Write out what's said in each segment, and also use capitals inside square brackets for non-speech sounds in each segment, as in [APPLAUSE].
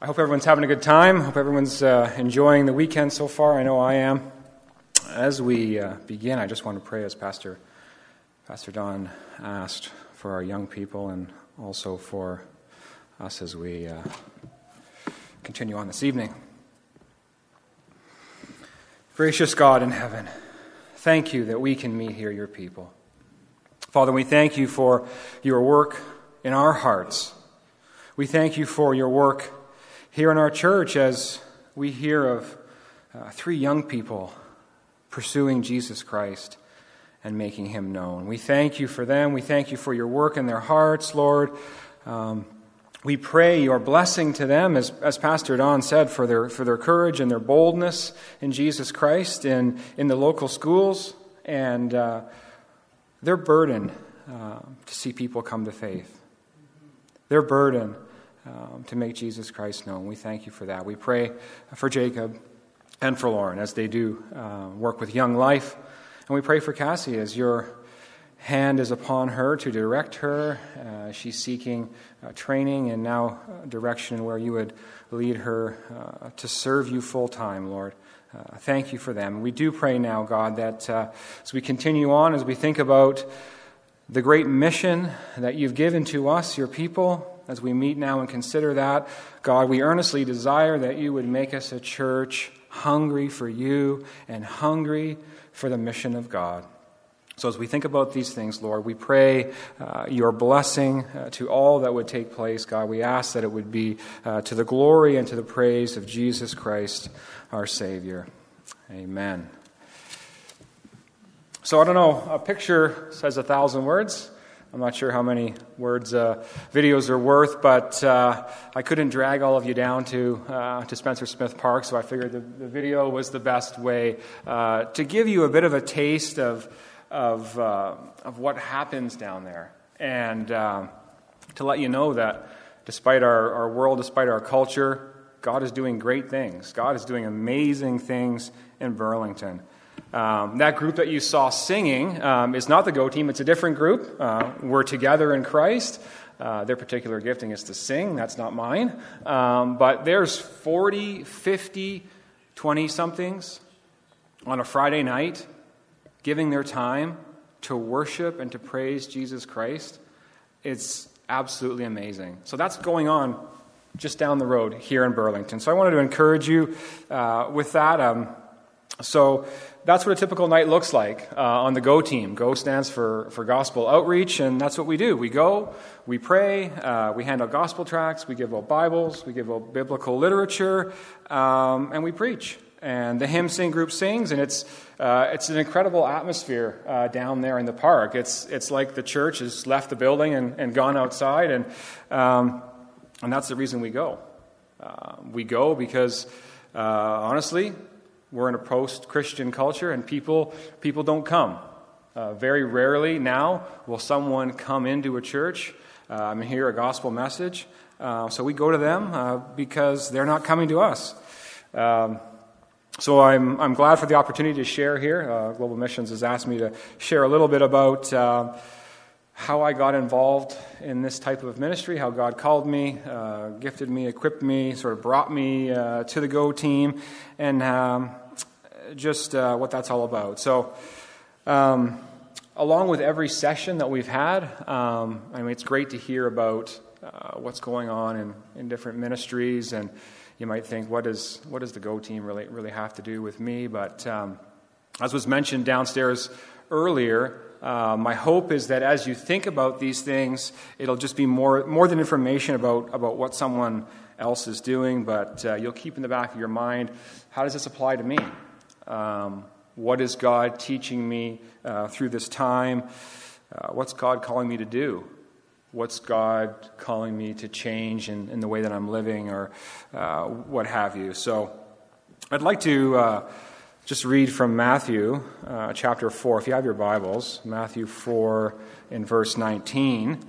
I hope everyone's having a good time. Hope everyone's uh, enjoying the weekend so far. I know I am. As we uh, begin, I just want to pray as Pastor Pastor Don asked for our young people and also for us as we uh, continue on this evening. Gracious God in heaven, thank you that we can meet here, your people. Father, we thank you for your work in our hearts. We thank you for your work here in our church as we hear of uh, three young people pursuing Jesus Christ and making him known. We thank you for them. We thank you for your work in their hearts, Lord. Um, we pray your blessing to them, as, as Pastor Don said, for their, for their courage and their boldness in Jesus Christ in, in the local schools and uh, their burden uh, to see people come to faith. Their burden um, to make Jesus Christ known. We thank you for that. We pray for Jacob and for Lauren as they do uh, work with Young Life. And we pray for Cassie as your hand is upon her to direct her. Uh, she's seeking uh, training and now uh, direction where you would lead her uh, to serve you full time, Lord. Uh, thank you for them. We do pray now, God, that as we continue on, as we think about the great mission that you've given to us, your people, as we meet now and consider that, God, we earnestly desire that you would make us a church hungry for you and hungry for the mission of God. So, as we think about these things, Lord, we pray uh, your blessing uh, to all that would take place. God, we ask that it would be uh, to the glory and to the praise of Jesus Christ, our Savior. Amen. So, I don't know, a picture says a thousand words. I'm not sure how many words uh, videos are worth, but uh, I couldn't drag all of you down to, uh, to Spencer Smith Park, so I figured the, the video was the best way uh, to give you a bit of a taste of, of, uh, of what happens down there. And um, to let you know that despite our, our world, despite our culture, God is doing great things. God is doing amazing things in Burlington. Um, that group that you saw singing um, is not the Go team, it's a different group. Uh, we're together in Christ. Uh, their particular gifting is to sing, that's not mine. Um, but there's 40, 50, 20 somethings on a Friday night giving their time to worship and to praise Jesus Christ. It's absolutely amazing. So that's going on just down the road here in Burlington. So I wanted to encourage you uh, with that. Um, so that's what a typical night looks like uh, on the GO team. GO stands for, for gospel outreach, and that's what we do. We go, we pray, uh, we hand out gospel tracts, we give out Bibles, we give out biblical literature, um, and we preach. And the hymn sing group sings, and it's, uh, it's an incredible atmosphere uh, down there in the park. It's, it's like the church has left the building and, and gone outside, and, um, and that's the reason we go. Uh, we go because, uh, honestly, we're in a post Christian culture, and people, people don't come. Uh, very rarely now will someone come into a church uh, and hear a gospel message. Uh, so we go to them uh, because they're not coming to us. Um, so I'm, I'm glad for the opportunity to share here. Uh, Global Missions has asked me to share a little bit about uh, how I got involved in this type of ministry, how God called me, uh, gifted me, equipped me, sort of brought me uh, to the Go team, and um, just uh, what that's all about. So, um, along with every session that we've had, um, I mean, it's great to hear about uh, what's going on in, in different ministries, and you might think, what does what does the Go team really really have to do with me? But um, as was mentioned downstairs earlier. Uh, my hope is that as you think about these things, it'll just be more, more than information about, about what someone else is doing, but uh, you'll keep in the back of your mind how does this apply to me? Um, what is God teaching me uh, through this time? Uh, what's God calling me to do? What's God calling me to change in, in the way that I'm living, or uh, what have you? So I'd like to uh, just read from Matthew uh, chapter 4. If you have your Bibles, Matthew 4 in verse 19.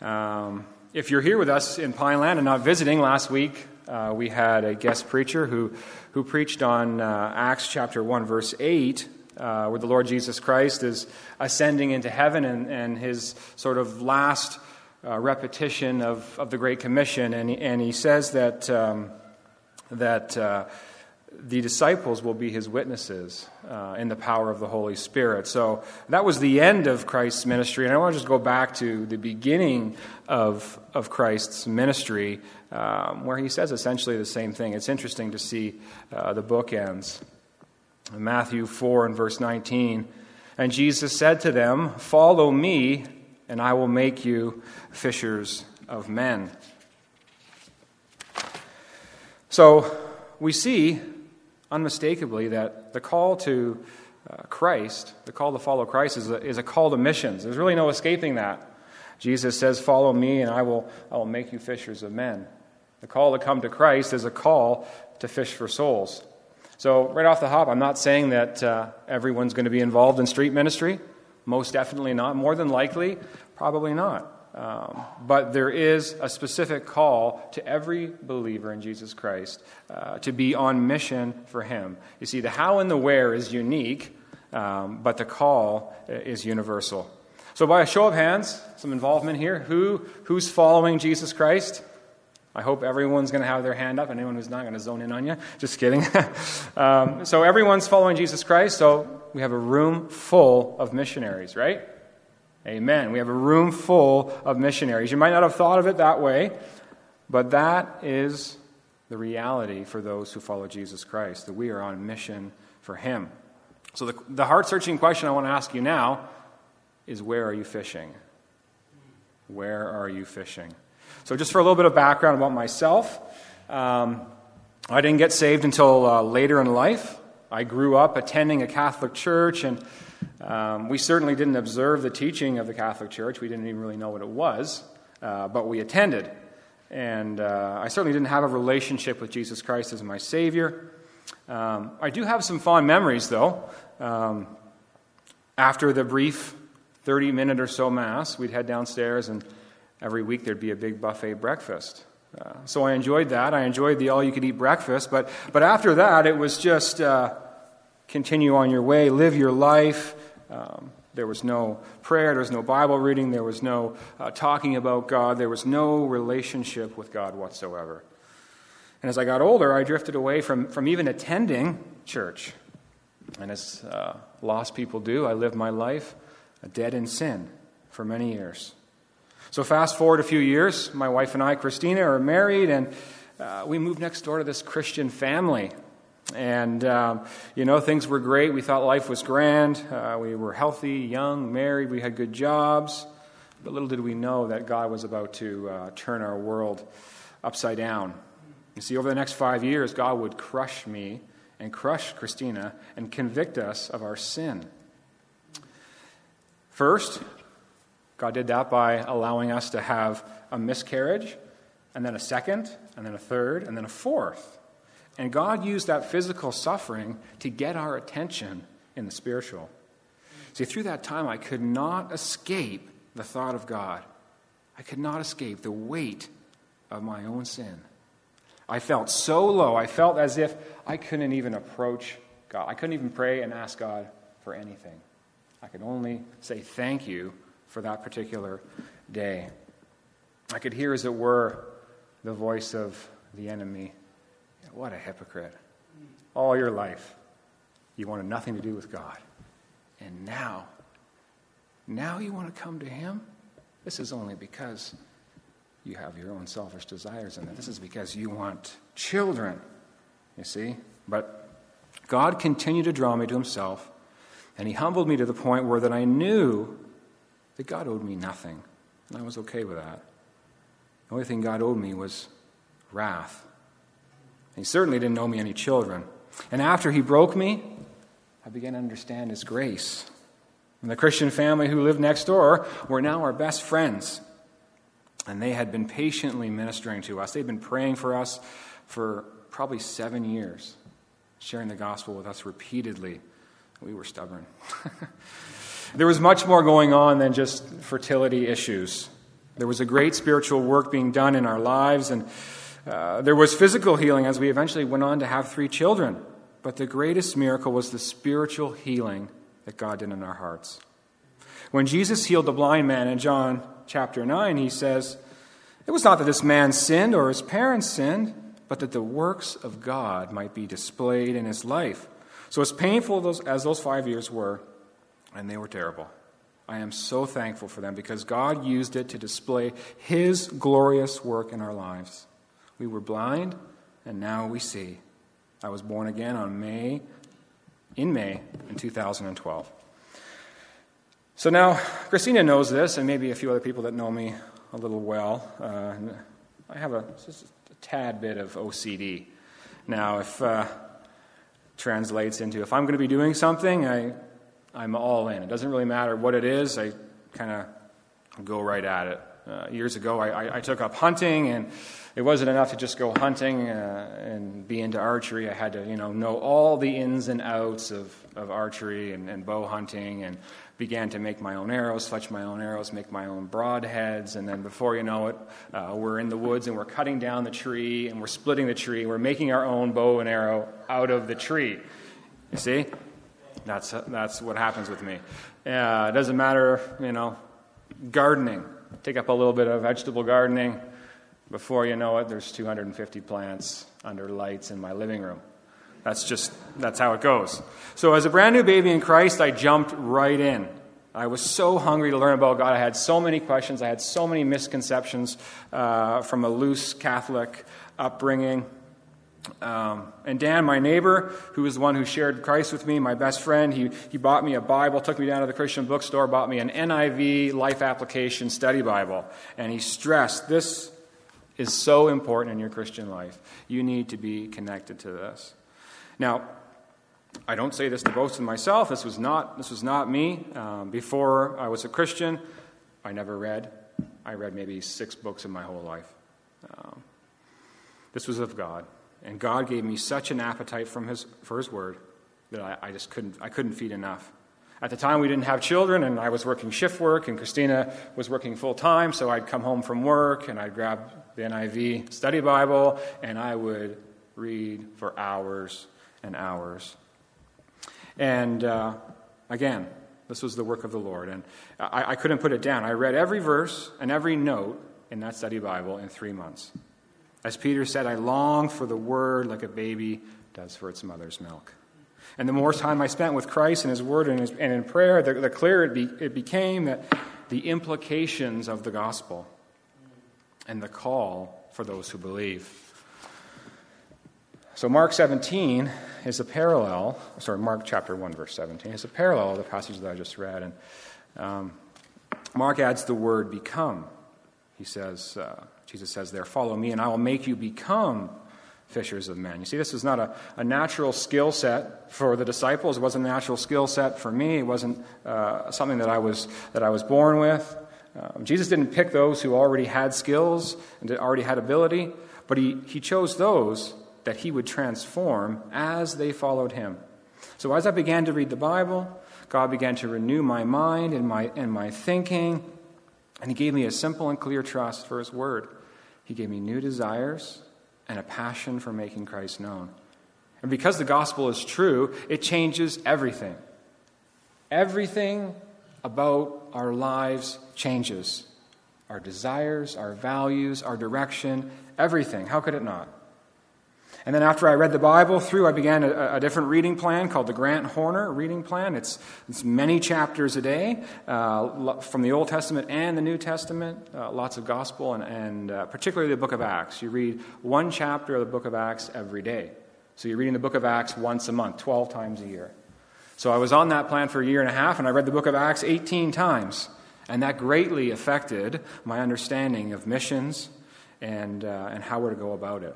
Um, if you're here with us in Pineland and not visiting, last week uh, we had a guest preacher who, who preached on uh, Acts chapter 1, verse 8, uh, where the Lord Jesus Christ is ascending into heaven and, and his sort of last uh, repetition of, of the Great Commission, and he, and he says that, um, that uh, the disciples will be his witnesses uh, in the power of the Holy Spirit. So that was the end of Christ's ministry. And I want to just go back to the beginning of, of Christ's ministry, um, where he says essentially the same thing. It's interesting to see uh, the bookends. Matthew 4 and verse 19. And Jesus said to them, Follow me, and I will make you fishers of men. So we see unmistakably that the call to uh, Christ, the call to follow Christ, is a, is a call to missions. There's really no escaping that. Jesus says, Follow me, and I will, I will make you fishers of men. The call to come to Christ is a call to fish for souls. So, right off the hop, I'm not saying that uh, everyone's going to be involved in street ministry. Most definitely not. More than likely, probably not. Um, but there is a specific call to every believer in Jesus Christ uh, to be on mission for Him. You see, the how and the where is unique, um, but the call is universal. So, by a show of hands, some involvement here. Who, who's following Jesus Christ? I hope everyone's going to have their hand up. Anyone who's not going to zone in on you. Just kidding. [LAUGHS] um, so, everyone's following Jesus Christ. So, we have a room full of missionaries, right? Amen. We have a room full of missionaries. You might not have thought of it that way, but that is the reality for those who follow Jesus Christ, that we are on mission for Him. So, the, the heart searching question I want to ask you now is where are you fishing? Where are you fishing? So, just for a little bit of background about myself, um, I didn't get saved until uh, later in life. I grew up attending a Catholic church and um, we certainly didn't observe the teaching of the Catholic Church. We didn't even really know what it was, uh, but we attended. And uh, I certainly didn't have a relationship with Jesus Christ as my Savior. Um, I do have some fond memories, though. Um, after the brief 30 minute or so Mass, we'd head downstairs, and every week there'd be a big buffet breakfast. Uh, so I enjoyed that. I enjoyed the all you could eat breakfast. But, but after that, it was just uh, continue on your way, live your life. Um, there was no prayer, there was no Bible reading, there was no uh, talking about God, there was no relationship with God whatsoever. And as I got older, I drifted away from, from even attending church. And as uh, lost people do, I lived my life dead in sin for many years. So, fast forward a few years, my wife and I, Christina, are married, and uh, we moved next door to this Christian family. And, um, you know, things were great. We thought life was grand. Uh, we were healthy, young, married. We had good jobs. But little did we know that God was about to uh, turn our world upside down. You see, over the next five years, God would crush me and crush Christina and convict us of our sin. First, God did that by allowing us to have a miscarriage, and then a second, and then a third, and then a fourth. And God used that physical suffering to get our attention in the spiritual. See, through that time, I could not escape the thought of God. I could not escape the weight of my own sin. I felt so low. I felt as if I couldn't even approach God. I couldn't even pray and ask God for anything. I could only say thank you for that particular day. I could hear, as it were, the voice of the enemy what a hypocrite. All your life, you wanted nothing to do with God. And now, now you want to come to Him? This is only because you have your own selfish desires in it. This is because you want children, you see? But God continued to draw me to Himself, and He humbled me to the point where that I knew that God owed me nothing. And I was okay with that. The only thing God owed me was wrath he certainly didn't owe me any children. And after he broke me, I began to understand his grace. And the Christian family who lived next door were now our best friends. And they had been patiently ministering to us. They'd been praying for us for probably seven years, sharing the gospel with us repeatedly. We were stubborn. [LAUGHS] there was much more going on than just fertility issues. There was a great spiritual work being done in our lives, and uh, there was physical healing as we eventually went on to have three children. But the greatest miracle was the spiritual healing that God did in our hearts. When Jesus healed the blind man in John chapter 9, he says, It was not that this man sinned or his parents sinned, but that the works of God might be displayed in his life. So, as painful as those five years were, and they were terrible, I am so thankful for them because God used it to display his glorious work in our lives. We were blind, and now we see. I was born again on May, in May in 2012. So now, Christina knows this, and maybe a few other people that know me a little well. Uh, I have a, just a tad bit of OCD. Now, if uh, translates into if I'm going to be doing something, I, I'm all in. It doesn't really matter what it is, I kind of go right at it. Uh, years ago, I, I, I, took up hunting, and it wasn't enough to just go hunting uh, and be into archery. I had to, you know, know all the ins and outs of, of archery and, and bow hunting, and began to make my own arrows, fletch my own arrows, make my own broadheads, and then before you know it, uh, we're in the woods and we're cutting down the tree and we're splitting the tree. We're making our own bow and arrow out of the tree. You see? That's, that's what happens with me. Uh, it doesn't matter, you know, gardening take up a little bit of vegetable gardening. Before you know it, there's 250 plants under lights in my living room. That's just, that's how it goes. So, as a brand new baby in Christ, I jumped right in. I was so hungry to learn about God. I had so many questions. I had so many misconceptions uh, from a loose Catholic upbringing. Um, and Dan, my neighbor, who was the one who shared Christ with me, my best friend, he, he bought me a Bible, took me down to the Christian bookstore, bought me an NIV Life Application Study Bible. And he stressed this is so important in your Christian life. You need to be connected to this. Now, I don't say this to boast in myself. This was not, this was not me. Um, before I was a Christian, I never read. I read maybe six books in my whole life. Um, this was of God. And God gave me such an appetite from his, for His Word that I, I just couldn't, I couldn't feed enough. At the time, we didn't have children, and I was working shift work, and Christina was working full time, so I'd come home from work and I'd grab the NIV study Bible, and I would read for hours and hours. And uh, again, this was the work of the Lord, and I, I couldn't put it down. I read every verse and every note in that study Bible in three months. As Peter said, I long for the word like a baby does for its mother's milk. And the more time I spent with Christ and His Word and, his, and in prayer, the, the clearer it, be, it became that the implications of the gospel and the call for those who believe. So, Mark 17 is a parallel, sorry, Mark chapter 1, verse 17 is a parallel of the passage that I just read. And um, Mark adds the word become. He says, uh, Jesus says there, Follow me, and I will make you become fishers of men. You see, this is not a, a natural skill set for the disciples. It wasn't a natural skill set for me. It wasn't uh, something that I was, that I was born with. Um, Jesus didn't pick those who already had skills and already had ability, but he, he chose those that he would transform as they followed him. So as I began to read the Bible, God began to renew my mind and my, and my thinking, and he gave me a simple and clear trust for his word. He gave me new desires and a passion for making Christ known. And because the gospel is true, it changes everything. Everything about our lives changes our desires, our values, our direction, everything. How could it not? And then after I read the Bible through, I began a, a different reading plan called the Grant Horner reading plan. It's, it's many chapters a day uh, from the Old Testament and the New Testament, uh, lots of gospel, and, and uh, particularly the book of Acts. You read one chapter of the book of Acts every day. So you're reading the book of Acts once a month, 12 times a year. So I was on that plan for a year and a half, and I read the book of Acts 18 times. And that greatly affected my understanding of missions and, uh, and how we're to go about it.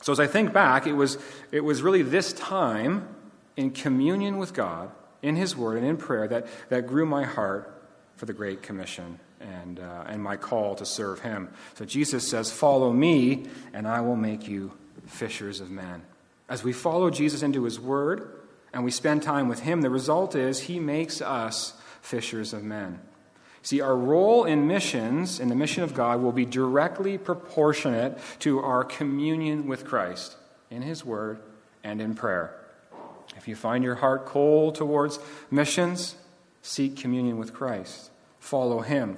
So as I think back, it was, it was really this time in communion with God, in His Word, and in prayer that, that grew my heart for the Great Commission and, uh, and my call to serve Him. So Jesus says, Follow me, and I will make you fishers of men. As we follow Jesus into His Word and we spend time with Him, the result is He makes us fishers of men. See, our role in missions, in the mission of God, will be directly proportionate to our communion with Christ in His Word and in prayer. If you find your heart cold towards missions, seek communion with Christ, follow Him.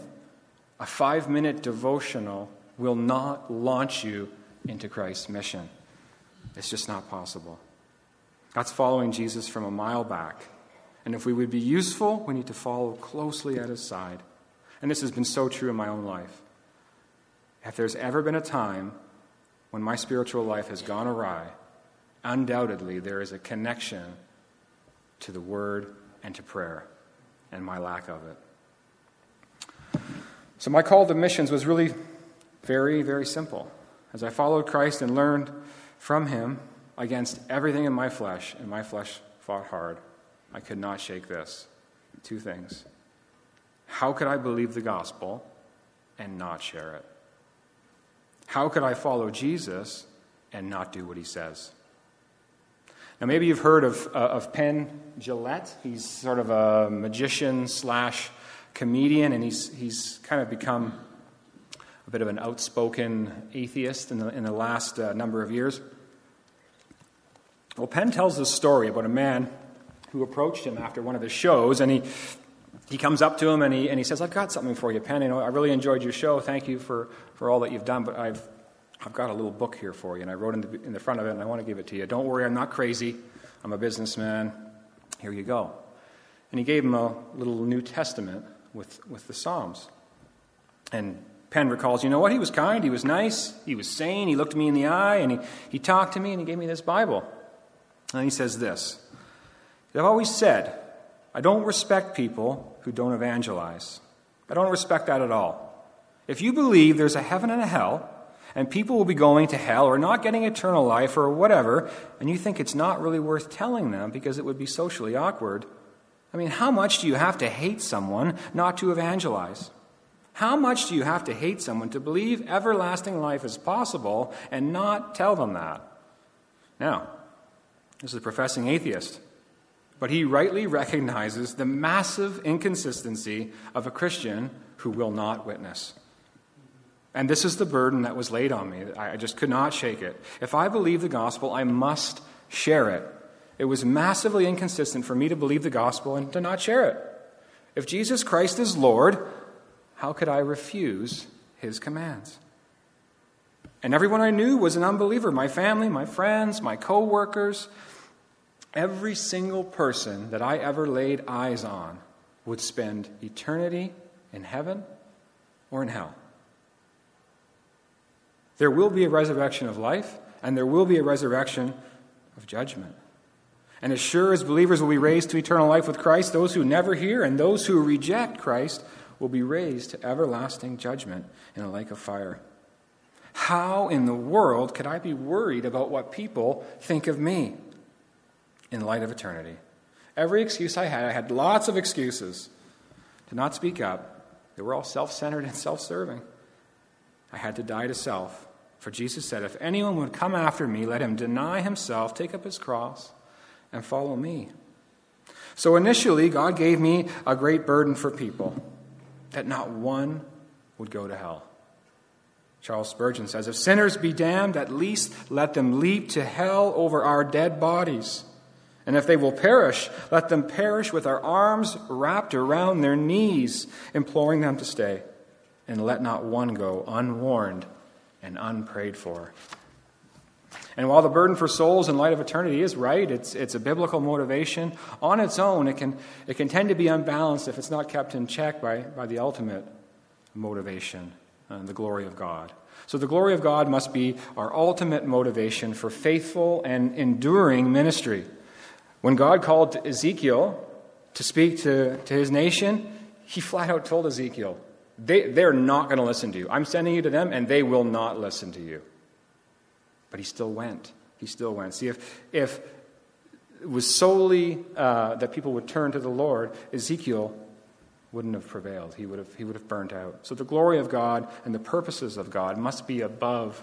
A five minute devotional will not launch you into Christ's mission. It's just not possible. That's following Jesus from a mile back. And if we would be useful, we need to follow closely at his side. And this has been so true in my own life. If there's ever been a time when my spiritual life has gone awry, undoubtedly there is a connection to the word and to prayer and my lack of it. So, my call to missions was really very, very simple. As I followed Christ and learned from him against everything in my flesh, and my flesh fought hard, I could not shake this. Two things. How could I believe the gospel and not share it? How could I follow Jesus and not do what he says? Now, maybe you've heard of, uh, of Penn Jillette. He's sort of a magician slash comedian, and he's, he's kind of become a bit of an outspoken atheist in the, in the last uh, number of years. Well, Penn tells this story about a man who approached him after one of his shows, and he, he comes up to him and he, and he says, I've got something for you, Penn. You know, I really enjoyed your show. Thank you for, for all that you've done, but I've, I've got a little book here for you, and I wrote in the, in the front of it, and I want to give it to you. Don't worry, I'm not crazy. I'm a businessman. Here you go. And he gave him a little New Testament with, with the Psalms. And Penn recalls, you know what? He was kind, he was nice, he was sane, he looked me in the eye, and he, he talked to me, and he gave me this Bible. And he says this I've always said, I don't respect people who don't evangelize. I don't respect that at all. If you believe there's a heaven and a hell, and people will be going to hell or not getting eternal life or whatever, and you think it's not really worth telling them because it would be socially awkward, I mean, how much do you have to hate someone not to evangelize? How much do you have to hate someone to believe everlasting life is possible and not tell them that? Now, this is a professing atheist, but he rightly recognizes the massive inconsistency of a Christian who will not witness. And this is the burden that was laid on me. I just could not shake it. If I believe the gospel, I must share it. It was massively inconsistent for me to believe the gospel and to not share it. If Jesus Christ is Lord, how could I refuse his commands? And everyone I knew was an unbeliever my family, my friends, my co workers. Every single person that I ever laid eyes on would spend eternity in heaven or in hell. There will be a resurrection of life, and there will be a resurrection of judgment. And as sure as believers will be raised to eternal life with Christ, those who never hear and those who reject Christ will be raised to everlasting judgment in a lake of fire. How in the world could I be worried about what people think of me in light of eternity? Every excuse I had, I had lots of excuses to not speak up. They were all self centered and self serving. I had to die to self. For Jesus said, If anyone would come after me, let him deny himself, take up his cross, and follow me. So initially, God gave me a great burden for people that not one would go to hell. Charles Spurgeon says, If sinners be damned, at least let them leap to hell over our dead bodies. And if they will perish, let them perish with our arms wrapped around their knees, imploring them to stay. And let not one go unwarned and unprayed for. And while the burden for souls in light of eternity is right, it's, it's a biblical motivation, on its own, it can, it can tend to be unbalanced if it's not kept in check by, by the ultimate motivation, uh, the glory of God. So the glory of God must be our ultimate motivation for faithful and enduring ministry. When God called Ezekiel to speak to, to his nation, he flat out told Ezekiel, they, they're not going to listen to you. I'm sending you to them, and they will not listen to you. But he still went. He still went. See, if, if it was solely uh, that people would turn to the Lord, Ezekiel wouldn't have prevailed. He would have, he would have burnt out. So the glory of God and the purposes of God must be above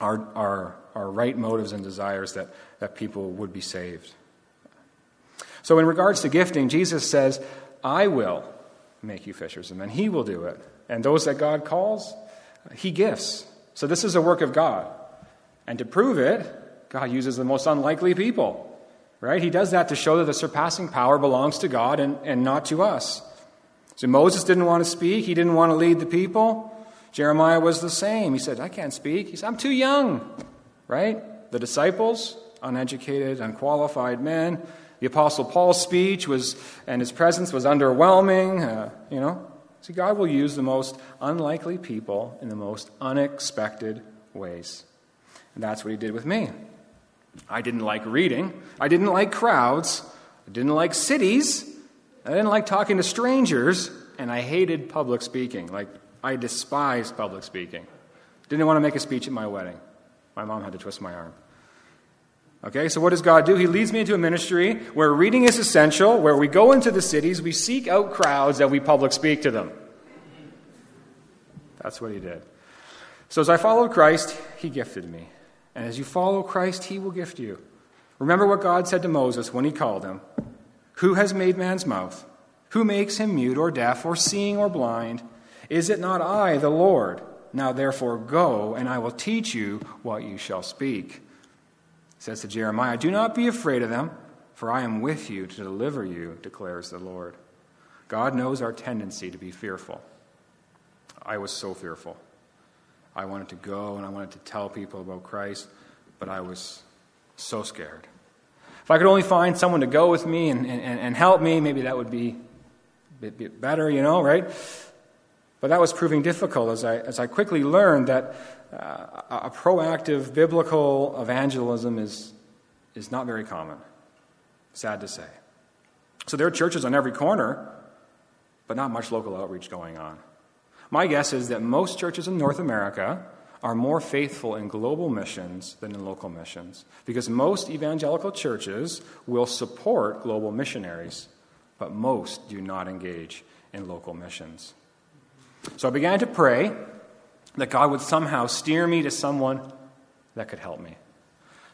our, our, our right motives and desires that, that people would be saved. So, in regards to gifting, Jesus says, I will make you fishers of men. He will do it. And those that God calls, He gifts. So, this is a work of God. And to prove it, God uses the most unlikely people right? He does that to show that the surpassing power belongs to God and, and not to us. So Moses didn't want to speak, he didn't want to lead the people. Jeremiah was the same. He said, I can't speak. He said, I'm too young, right? The disciples, uneducated, unqualified men. The Apostle Paul's speech was, and his presence was underwhelming. Uh, you know, see, God will use the most unlikely people in the most unexpected ways. And that's what he did with me. I didn't like reading. I didn't like crowds. I didn't like cities. I didn't like talking to strangers. And I hated public speaking. Like, I despised public speaking. Didn't want to make a speech at my wedding. My mom had to twist my arm. Okay, so what does God do? He leads me into a ministry where reading is essential, where we go into the cities, we seek out crowds, and we public speak to them. That's what he did. So as I followed Christ, he gifted me. And as you follow Christ, he will gift you. Remember what God said to Moses when he called him Who has made man's mouth? Who makes him mute or deaf or seeing or blind? Is it not I, the Lord? Now therefore go, and I will teach you what you shall speak. Says to Jeremiah, Do not be afraid of them, for I am with you to deliver you, declares the Lord. God knows our tendency to be fearful. I was so fearful. I wanted to go and I wanted to tell people about Christ, but I was so scared. If I could only find someone to go with me and, and, and help me, maybe that would be a bit better, you know, right? But that was proving difficult as I, as I quickly learned that uh, a proactive biblical evangelism is, is not very common. Sad to say. So there are churches on every corner, but not much local outreach going on. My guess is that most churches in North America are more faithful in global missions than in local missions because most evangelical churches will support global missionaries, but most do not engage in local missions. So I began to pray that God would somehow steer me to someone that could help me.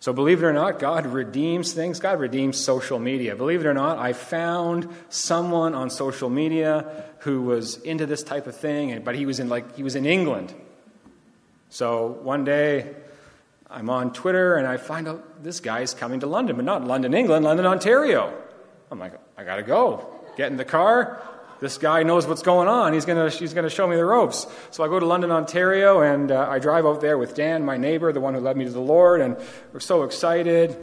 So, believe it or not, God redeems things. God redeems social media. Believe it or not, I found someone on social media who was into this type of thing, but he was in like he was in England. So one day, I'm on Twitter and I find out this guy is coming to London, but not London, England, London, Ontario. I'm like, I gotta go. Get in the car, this guy knows what's going on. He's going to he's gonna show me the ropes. So I go to London, Ontario, and uh, I drive out there with Dan, my neighbor, the one who led me to the Lord, and we're so excited,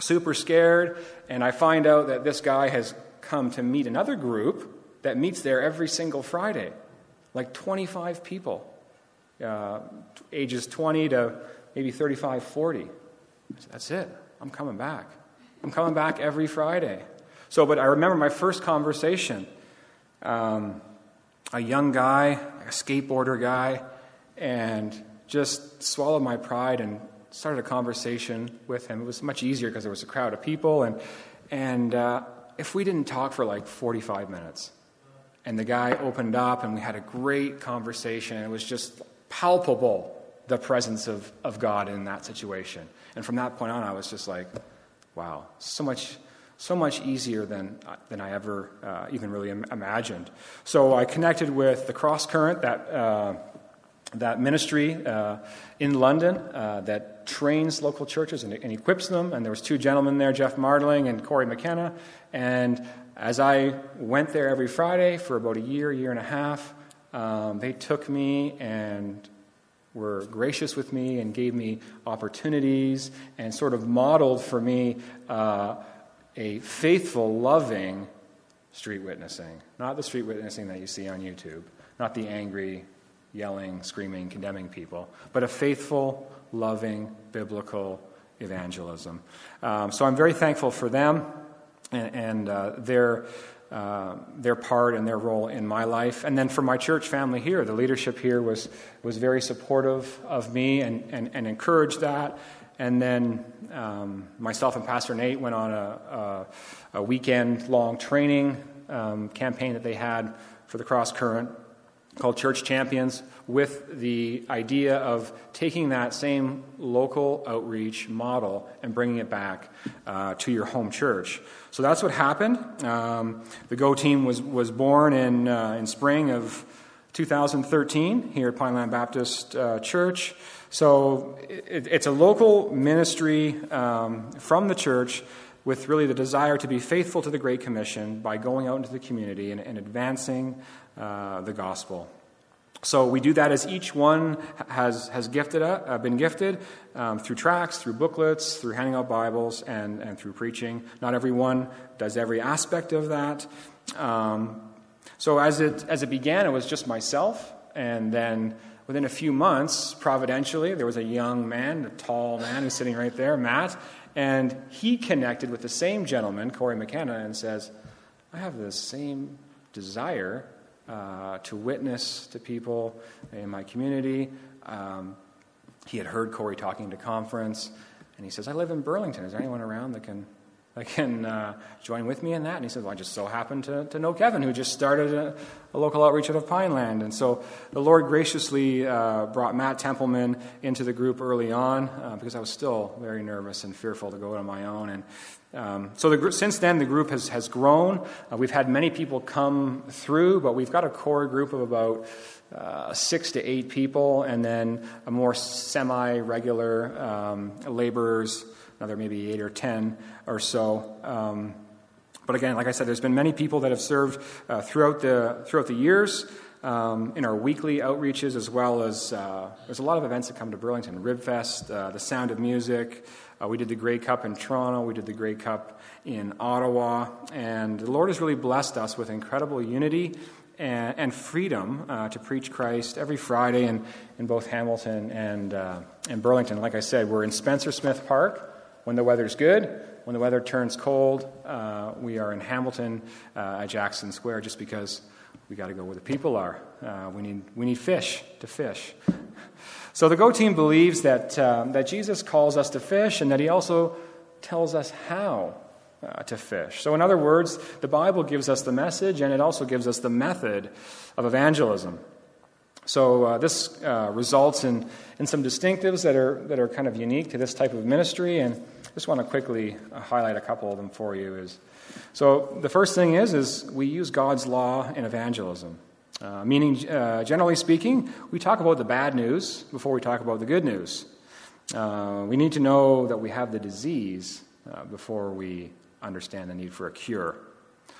super scared. And I find out that this guy has come to meet another group that meets there every single Friday, like 25 people, uh, ages 20 to maybe 35, 40. That's it. I'm coming back. I'm coming back every Friday. So, but I remember my first conversation um, a young guy, a skateboarder guy, and just swallowed my pride and started a conversation with him. It was much easier because there was a crowd of people, and and uh, if we didn't talk for like 45 minutes, and the guy opened up, and we had a great conversation, it was just palpable the presence of, of God in that situation. And from that point on, I was just like, wow, so much so much easier than, than I ever uh, even really imagined. So I connected with the Cross Current, that, uh, that ministry uh, in London uh, that trains local churches and, and, equips them. And there was two gentlemen there, Jeff Martling and Cory McKenna. And as I went there every Friday for about a year, year and a half, um, they took me and were gracious with me and gave me opportunities and sort of modeled for me uh, a faithful, loving street witnessing, not the street witnessing that you see on YouTube, not the angry, yelling, screaming, condemning people, but a faithful, loving, biblical evangelism. Um, so I'm very thankful for them and, and uh, their. Uh, their part and their role in my life. And then for my church family here, the leadership here was, was very supportive of me and, and, and encouraged that. And then um, myself and Pastor Nate went on a, a, a weekend long training um, campaign that they had for the Cross Current called Church Champions with the idea of taking that same local outreach model and bringing it back uh, to your home church. So that's what happened. Um, the Go team was, was born in, uh, in spring of 2013 here at Pineland Baptist uh, Church. So it, it's a local ministry um, from the church with really the desire to be faithful to the Great Commission by going out into the community and, and advancing uh, the gospel. So we do that as each one has, has gifted, uh, been gifted um, through tracts, through booklets, through handing out Bibles, and, and through preaching. Not everyone does every aspect of that. Um, so as it, as it began, it was just myself, and then within a few months, providentially, there was a young man, a tall man who's sitting right there, Matt, and he connected with the same gentleman, Cory McKenna, and says, I have the same desire uh, to witness to people in my community. Um, he had heard Cory talking to conference, and he says, I live in Burlington. Is there anyone around that can, can uh, join with me in that? And he says, Well, I just so happened to, to know Kevin, who just started a, a local outreach out of Pineland. And so the Lord graciously uh, brought Matt Templeman into the group early on uh, because I was still very nervous and fearful to go on my own. And um, so the, since then, the group has, has grown. Uh, we've had many people come through, but we've got a core group of about uh, six to eight people, and then a more semi regular um, laborers, another maybe eight or ten or so. Um, but again, like I said, there's been many people that have served uh, throughout, the, throughout the years. Um, in our weekly outreaches, as well as uh, there's a lot of events that come to Burlington Ribfest, uh, the Sound of Music, uh, we did the Grey Cup in Toronto, we did the Grey Cup in Ottawa, and the Lord has really blessed us with incredible unity and, and freedom uh, to preach Christ every Friday in, in both Hamilton and, uh, and Burlington. Like I said, we're in Spencer Smith Park when the weather's good. When the weather turns cold, uh, we are in Hamilton uh, at Jackson Square just because we got to go where the people are. Uh, we, need, we need fish to fish. So the Go team believes that, um, that Jesus calls us to fish and that he also tells us how uh, to fish. So, in other words, the Bible gives us the message and it also gives us the method of evangelism. So, uh, this uh, results in, in some distinctives that are, that are kind of unique to this type of ministry, and just want to quickly uh, highlight a couple of them for you. Is, so, the first thing is, is we use God's law in evangelism. Uh, meaning, uh, generally speaking, we talk about the bad news before we talk about the good news. Uh, we need to know that we have the disease uh, before we understand the need for a cure.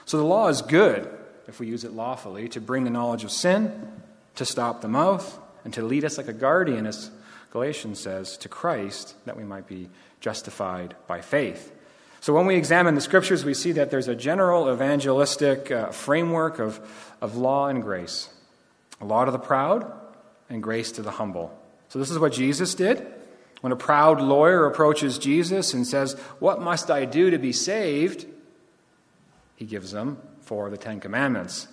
So the law is good if we use it lawfully to bring the knowledge of sin, to stop the mouth, and to lead us like a guardian, as Galatians says, to Christ, that we might be justified by faith. So when we examine the scriptures, we see that there's a general evangelistic uh, framework of, of law and grace A law to the proud and grace to the humble. So this is what Jesus did. When a proud lawyer approaches Jesus and says, What must I do to be saved? He gives them four of the Ten Commandments.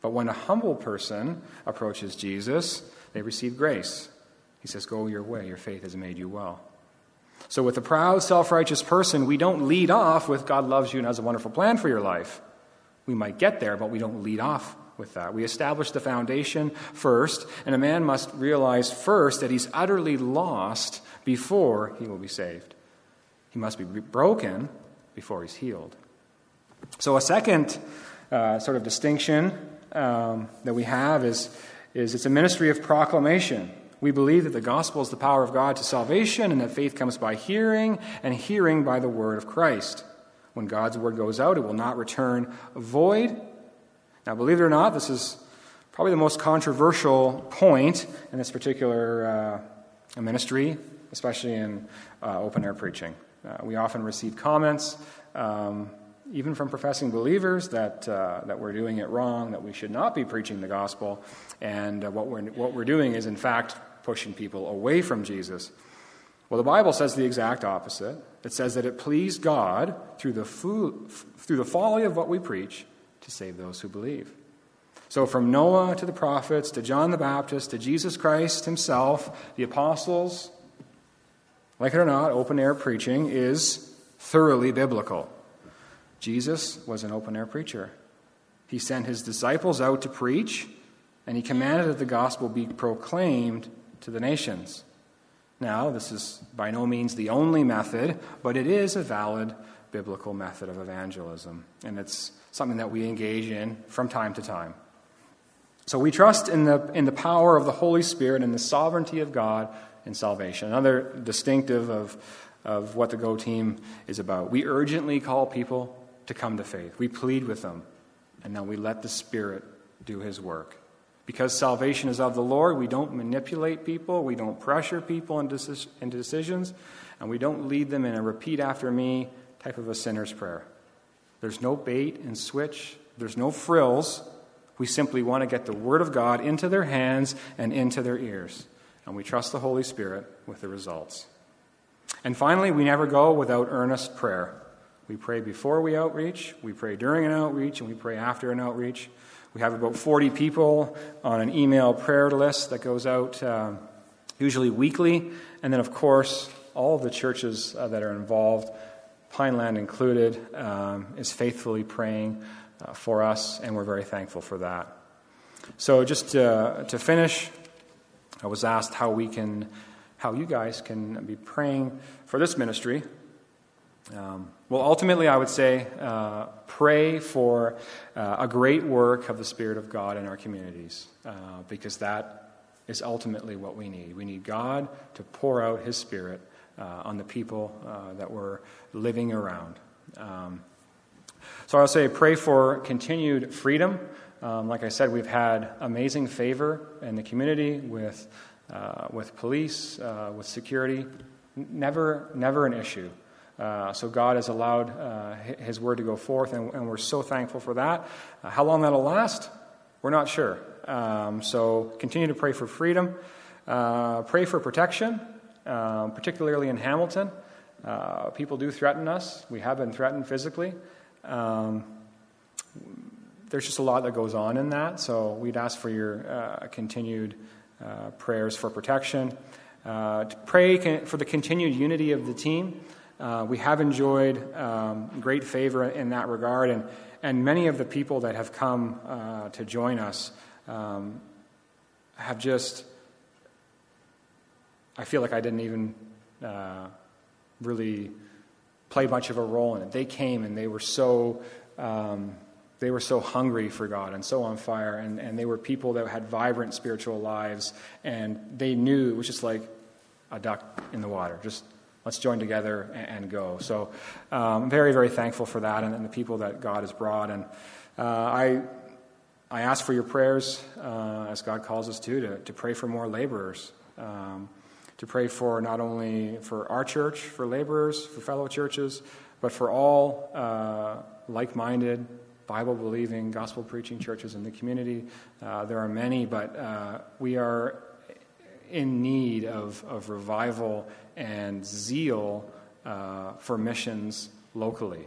But when a humble person approaches Jesus, they receive grace. He says, Go your way, your faith has made you well. So, with a proud, self righteous person, we don't lead off with God loves you and has a wonderful plan for your life. We might get there, but we don't lead off with that. We establish the foundation first, and a man must realize first that he's utterly lost before he will be saved. He must be broken before he's healed. So, a second uh, sort of distinction um, that we have is, is it's a ministry of proclamation. We believe that the gospel is the power of God to salvation and that faith comes by hearing and hearing by the word of Christ. When God's word goes out, it will not return void. Now, believe it or not, this is probably the most controversial point in this particular uh, ministry, especially in uh, open air preaching. Uh, we often receive comments, um, even from professing believers, that, uh, that we're doing it wrong, that we should not be preaching the gospel, and uh, what, we're, what we're doing is, in fact, pushing people away from Jesus. Well, the Bible says the exact opposite. It says that it pleased God through the, through the folly of what we preach to save those who believe. So, from Noah to the prophets, to John the Baptist, to Jesus Christ himself, the apostles, like it or not, open air preaching is thoroughly biblical. Jesus was an open air preacher. He sent his disciples out to preach, and he commanded that the gospel be proclaimed to the nations. Now, this is by no means the only method, but it is a valid biblical method of evangelism, and it's something that we engage in from time to time. So we trust in the, in the power of the Holy Spirit and the sovereignty of God in salvation. Another distinctive of, of what the Go team is about. We urgently call people to come to faith, we plead with them, and then we let the Spirit do His work. Because salvation is of the Lord, we don't manipulate people, we don't pressure people into decisions, and we don't lead them in a repeat after me type of a sinner's prayer. There's no bait and switch, there's no frills. We simply want to get the Word of God into their hands and into their ears. And we trust the Holy Spirit with the results. And finally, we never go without earnest prayer. We pray before we outreach, we pray during an outreach, and we pray after an outreach. We have about 40 people on an email prayer list that goes out um, usually weekly. And then, of course, all of the churches uh, that are involved, Pineland included, um, is faithfully praying uh, for us, and we're very thankful for that. So, just to, to finish, I was asked how we can, how you guys can be praying for this ministry. Um, well, ultimately, I would say uh, pray for uh, a great work of the Spirit of God in our communities, uh, because that is ultimately what we need. We need God to pour out His Spirit uh, on the people uh, that we're living around. Um, so I'll say pray for continued freedom. Um, like I said, we've had amazing favor in the community with, uh, with police, with security. Never, never an issue. Uh, so God has allowed uh, His word to go forth, and, and we're so thankful for that. Uh, how long that'll last, we're not sure. Um, so continue to pray for freedom. Uh, pray for protection, um, particularly in Hamilton. people do threaten us. We have been threatened physically. Um, there's just a lot that goes on in that, so we'd ask for your uh, continued uh, prayers for protection. Uh, to pray for the continued unity of the team. Uh, we have enjoyed um, great favor in that regard, and, and many of the people that have come uh, to join us um, have just, I feel like I didn't even uh, really play much of a role in it. They came and they were so. Um, they were so hungry for God and so on fire, and, and they were people that had vibrant spiritual lives, and they knew it was just like a duck in the water. Just let's join together and, and go. So um, I'm very, very thankful for that and, and, the people that God has brought. And uh, I, I ask for your prayers, uh, as God calls us to, to, to pray for more laborers. Um, to pray for not only for our church, for laborers, for fellow churches, but for all uh, like-minded Bible believing, gospel preaching churches in the community. Uh, there are many, but uh, we are in need of, of revival and zeal uh, for missions locally.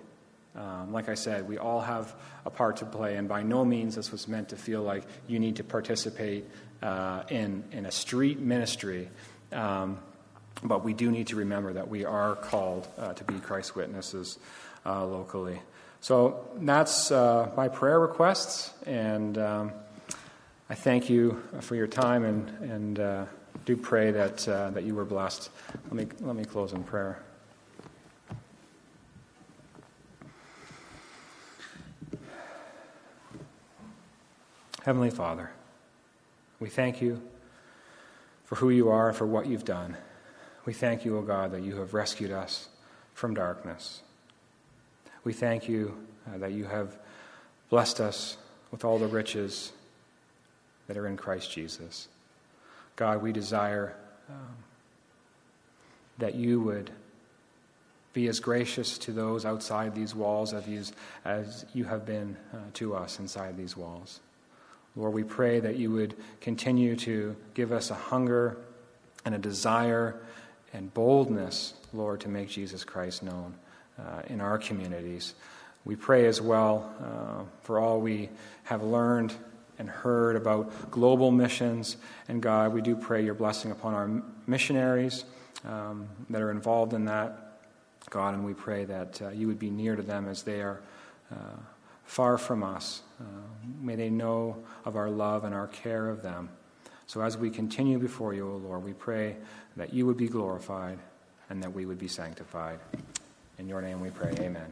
Um, like I said, we all have a part to play, and by no means this was meant to feel like you need to participate uh, in, in a street ministry. Um, but we do need to remember that we are called uh, to be Christ's witnesses uh, locally. So that's uh, my prayer requests, and um, I thank you for your time and, and uh, do pray that, uh, that you were blessed. Let me, let me close in prayer. Heavenly Father, we thank you for who you are and for what you've done. We thank you, O God, that you have rescued us from darkness. We thank you uh, that you have blessed us with all the riches that are in Christ Jesus. God, we desire um, that you would be as gracious to those outside these walls as you, as you have been uh, to us inside these walls. Lord, we pray that you would continue to give us a hunger and a desire and boldness, Lord, to make Jesus Christ known uh, in our communities. We pray as well uh, for all we have learned and heard about global missions. And God, we do pray your blessing upon our missionaries um, that are involved in that, God, and we pray that uh, you would be near to them as they are uh, far from us. Uh, may they know of our love and our care of them. So as we continue before you, O Lord, we pray that you would be glorified and that we would be sanctified. In your name we pray, amen.